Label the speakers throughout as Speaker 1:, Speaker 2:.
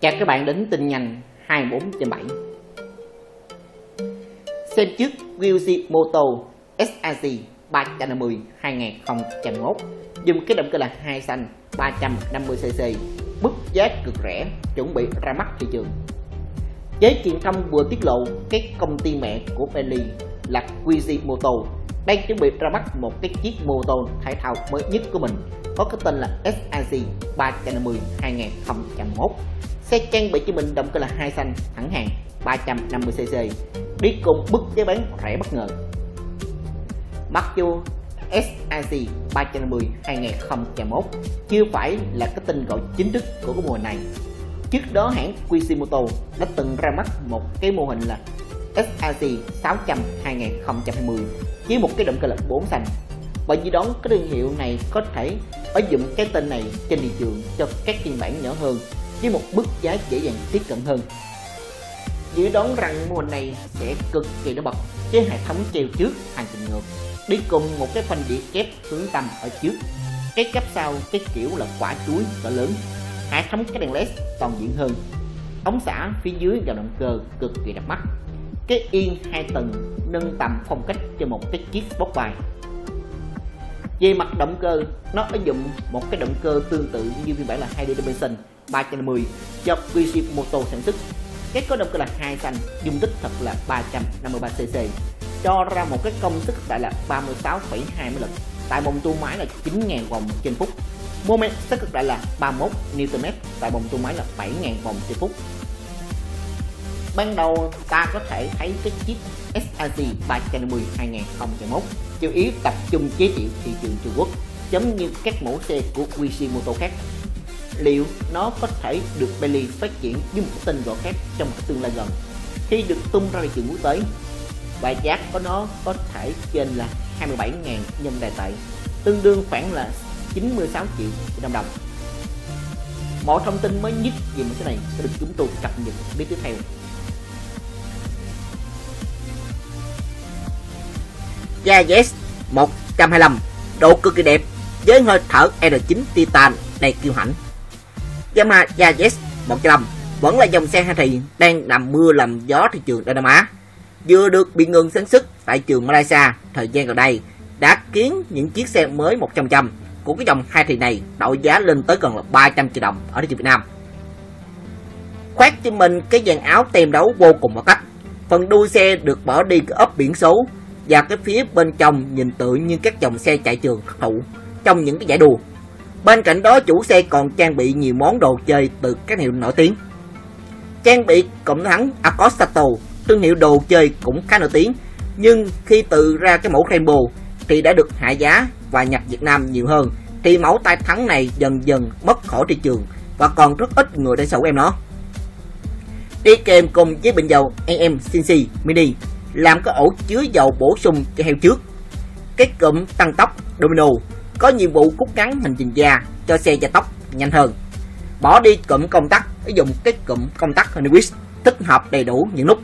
Speaker 1: Chào các bạn đến tin nhanh 24 trên 7 Xem trước Wheelsy Moto SRC 350 2001 Dùng cái động cơ là hai xanh 350cc Mức giá cực rẻ, chuẩn bị ra mắt thị trường. Giới truyền thông vừa tiết lộ các công ty mẹ của Bentley là Wheelsy Moto đang chuẩn bị ra mắt một cái chiếc mô tô thể thao mới nhất của mình, có cái tên là SRC 350 2001 Xe trang bị cho mình động cơ là hai xanh, thẳng hàng 350cc đi cùng mức giá bán rẻ bất ngờ. Mặc dù SRC 350 2001 chưa phải là cái tên gọi chính thức của cái mùa này. Trước đó, hãng Quisimoto đã từng ra mắt một cái mô hình là SIC 600 2020 với một cái động cơ là 4 xanh. Và dự đoán cái thương hiệu này có thể ứng dụng cái tên này trên thị trường cho các phiên bản nhỏ hơn với một mức giá dễ dàng tiếp cận hơn. Dự đoán rằng mô hình này sẽ cực kỳ nổi bật với hệ thống treo trước hàng trình ngược đi cùng một cái phanh đĩa kép hướng tâm ở trước. Cái cấp sau, cái kiểu là quả chuối cỡ lớn. Hệ thống cái đèn led toàn diện hơn. Ống xả phía dưới và động cơ cực kỳ đẹp mắt. Cái yên hai tầng, nâng tầm phong cách cho một cái chiếc bốc bài về mặt động cơ, nó ứng dụng một cái động cơ tương tự như phiên bản là 2D Dimension. 350 do Kishimoto sản xuất. Cái có động cơ là hai xanh dung tích thật là 353cc cho ra một cái công suất đại là 36,2 mã lực tại vòng tua máy là 9.000 vòng trên phút. Moment sức cực đại là 31 Nm tại vòng tua máy là 7.000 vòng trên phút. Ban đầu ta có thể thấy cái chiếc SRC 350 2001 chủ yếu tập trung chế trị thị trường Trung Quốc giống như các mẫu xe của Kishimoto khác liệu nó có thể được Bailey phát triển như một tên gọi khác trong một tương lai gần? Khi được tung ra thị trường quốc tế và giá của nó có thể trên là 27.000 nhân đại tệ, tương đương khoảng là 96 triệu Việt Nam đồng. Mọi thông tin mới nhất về một cái này sẽ được chúng tôi cập nhật biết tiếp theo.
Speaker 2: Yes 125 độ cực kỳ đẹp với hơi thở R9 Titan đầy kiêu hãnh. Yamaha Yaris 105 vẫn là dòng xe hai thì đang nằm mưa làm gió thị trường Đông Nam Á. Vừa được bị ngừng sản xuất tại trường Malaysia thời gian gần đây, đã khiến những chiếc xe mới 100% của cái dòng hai thì này đội giá lên tới gần là 300 triệu đồng ở thị trường Việt Nam. Khoác cho mình cái dàn áo tem đấu vô cùng vào cách phần đuôi xe được bỏ đi cái ốp biển số và cái phía bên trong nhìn tự như các dòng xe chạy trường thụ trong những cái giải đua. Bên cạnh đó chủ xe còn trang bị nhiều món đồ chơi từ các hiệu nổi tiếng. Trang bị cộng thắng Acostato, thương hiệu đồ chơi cũng khá nổi tiếng, nhưng khi tự ra cái mẫu Rainbow thì đã được hạ giá và nhập Việt Nam nhiều hơn, thì mẫu tay thắng này dần dần mất khỏi thị trường và còn rất ít người để sở em nó. Đi kèm cùng với bình dầu AM CNC Mini làm cái ổ chứa dầu bổ sung cho heo trước. Cái cụm tăng tốc Domino có nhiệm vụ rút ngắn hành trình da cho xe gia tốc nhanh hơn. Bỏ đi cụm công tắc, sử dụng cái cụm công tắc Honeywish tích hợp đầy đủ những nút.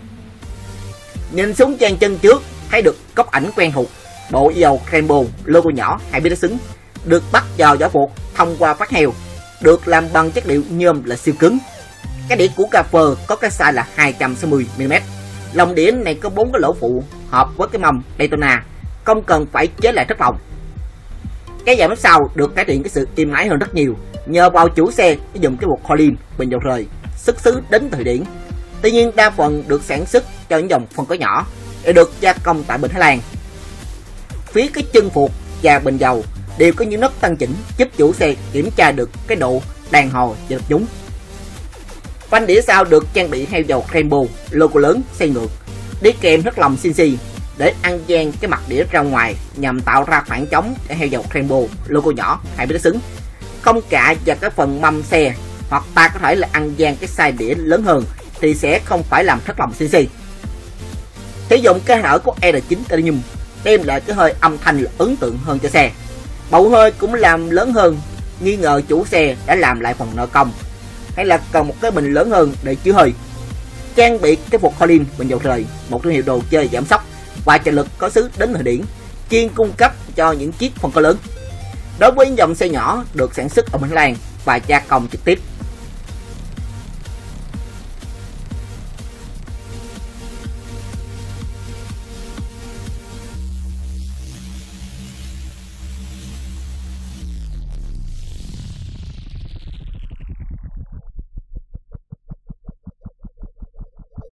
Speaker 2: Nhìn xuống trang chân trước thấy được góc ảnh quen thuộc, bộ dầu Rainbow logo nhỏ hai biết xứng được bắt vào vỏ buộc thông qua phát heo, được làm bằng chất liệu nhôm là siêu cứng. Cái đĩa của cà phơ có cái size là 260 mm Lòng đĩa này có bốn cái lỗ phụ hợp với cái mâm Daytona, không cần phải chế lại thất vọng. Cái giảm sau được cải thiện cái sự êm ái hơn rất nhiều nhờ vào chủ xe dùng cái bột Colin bình dầu rời xuất xứ đến thời điểm. Tuy nhiên đa phần được sản xuất cho những dòng phân khối nhỏ để được gia công tại bình Thái Lan. Phía cái chân phục và bình dầu đều có những nấc tăng chỉnh giúp chủ xe kiểm tra được cái độ đàn hồi và lực nhúng Phanh đĩa sau được trang bị heo dầu Rainbow, logo lớn, xe ngược, đi kèm rất lòng CNC để ăn gian cái mặt đĩa ra ngoài nhằm tạo ra khoảng trống để heo dầu Rainbow, logo nhỏ, hay biết xứng. Không cả và cái phần mâm xe hoặc ta có thể là ăn gian cái size đĩa lớn hơn thì sẽ không phải làm thất lòng cc Sử dụng cái nở của R9 Titanium đem lại cái hơi âm thanh là ấn tượng hơn cho xe. Bầu hơi cũng làm lớn hơn, nghi ngờ chủ xe đã làm lại phần nợ công hay là cần một cái bình lớn hơn để chứa hơi trang bị cái phục Colin bình dầu trời một thương hiệu đồ chơi giảm sóc và trợ lực có xứ đến thời điểm chuyên cung cấp cho những chiếc phân khối lớn. Đối với dòng xe nhỏ được sản xuất ở Minh Lan và gia công trực tiếp.